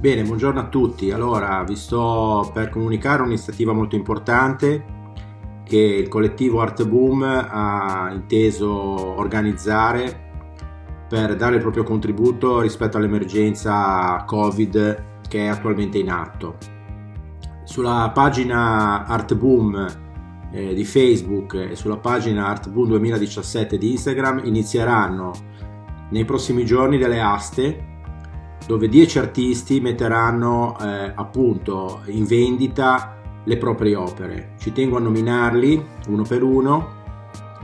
Bene, buongiorno a tutti. Allora, vi sto per comunicare un'iniziativa molto importante che il collettivo Art Boom ha inteso organizzare per dare il proprio contributo rispetto all'emergenza Covid che è attualmente in atto. Sulla pagina Art Boom eh, di Facebook e sulla pagina Art Boom 2017 di Instagram inizieranno nei prossimi giorni delle aste dove 10 artisti metteranno eh, appunto in vendita le proprie opere. Ci tengo a nominarli uno per uno.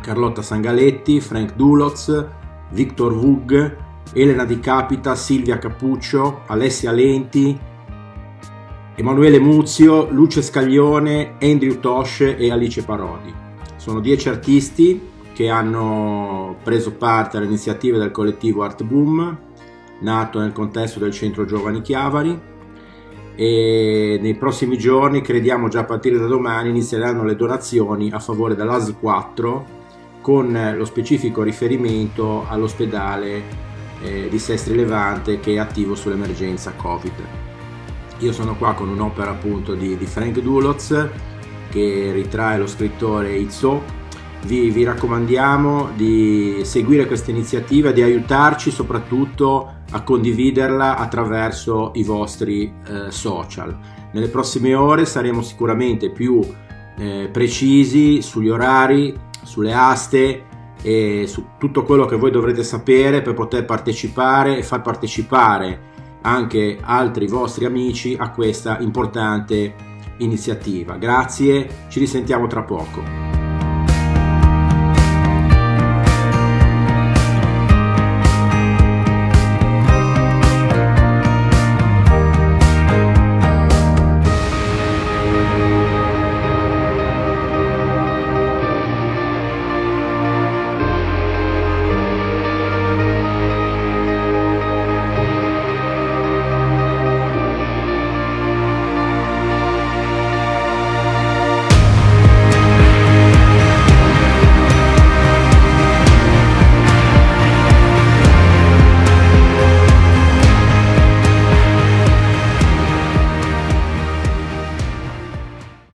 Carlotta Sangaletti, Frank Duloz, Victor Vug, Elena Di Capita, Silvia Cappuccio, Alessia Lenti, Emanuele Muzio, Luce Scaglione, Andrew Tosh e Alice Parodi. Sono 10 artisti che hanno preso parte alle iniziative del collettivo Art Boom nato nel contesto del Centro Giovani Chiavari e nei prossimi giorni, crediamo già a partire da domani, inizieranno le donazioni a favore dell'AS 4 con lo specifico riferimento all'ospedale eh, di Sestri Levante che è attivo sull'emergenza Covid. Io sono qua con un'opera appunto di, di Frank Duloz che ritrae lo scrittore Izzo vi, vi, raccomandiamo di seguire questa iniziativa, di aiutarci soprattutto a condividerla attraverso i vostri eh, social. Nelle prossime ore saremo sicuramente più eh, precisi sugli orari, sulle aste e su tutto quello che voi dovrete sapere per poter partecipare e far partecipare anche altri vostri amici a questa importante iniziativa. Grazie, ci risentiamo tra poco.